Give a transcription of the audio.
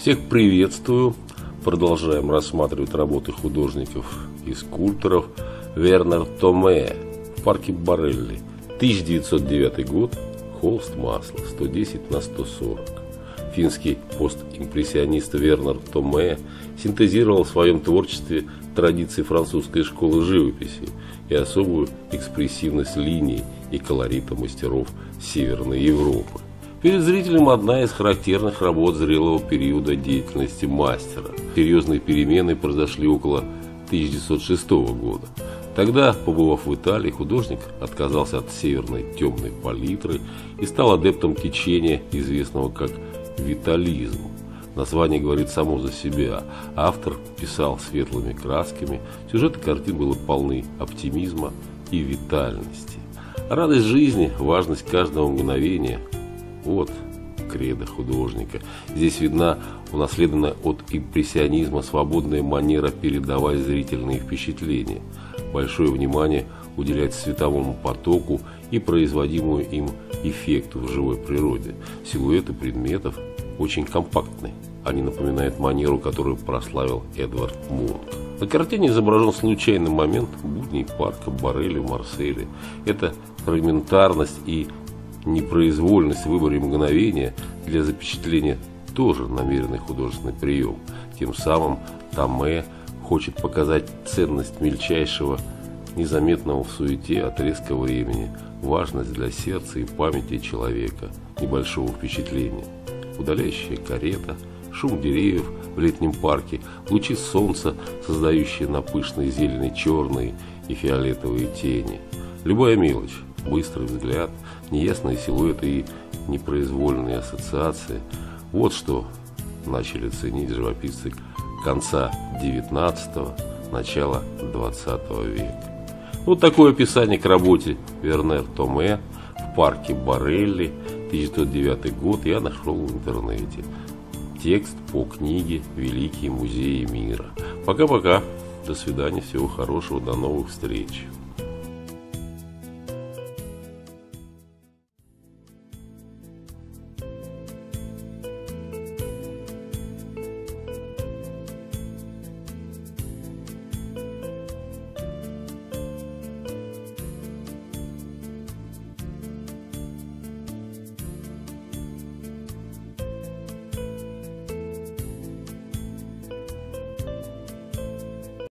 Всех приветствую. Продолжаем рассматривать работы художников и скульпторов Вернер Томе в парке Барелли. 1909 год. Холст масла 110 на 140. Финский постимпрессионист Вернер Томе синтезировал в своем творчестве традиции французской школы живописи и особую экспрессивность линий и колорита мастеров Северной Европы. Перед зрителем одна из характерных работ зрелого периода деятельности мастера. Серьезные перемены произошли около 1906 года. Тогда, побывав в Италии, художник отказался от северной темной палитры и стал адептом течения, известного как витализм. Название говорит само за себя. Автор писал светлыми красками, сюжеты картин были полны оптимизма и витальности. Радость жизни, важность каждого мгновения – вот кредо художника. Здесь видна унаследованная от импрессионизма свободная манера передавать зрительные впечатления. Большое внимание уделять световому потоку и производимому им эффекту в живой природе. Силуэты предметов очень компактны. Они напоминают манеру, которую прославил Эдвард Мунк. На картине изображен случайный момент будней парка Барели в Марселе. Это фрагментарность и Непроизвольность в выборе мгновения для запечатления тоже намеренный художественный прием. Тем самым Томе хочет показать ценность мельчайшего, незаметного в суете отрезка времени, важность для сердца и памяти человека, небольшого впечатления. Удаляющая карета, шум деревьев в летнем парке, лучи солнца, создающие на пышной зелени черные и фиолетовые тени. Любая мелочь, быстрый взгляд, неясные силуэты и непроизвольные ассоциации. Вот что начали ценить живописцы конца 19-го, начала 20 века. Вот такое описание к работе Вернер Томе в парке Барелли, 1909 год, я нашел в интернете. Текст по книге «Великие музеи мира». Пока-пока. До свидания. Всего хорошего. До новых встреч.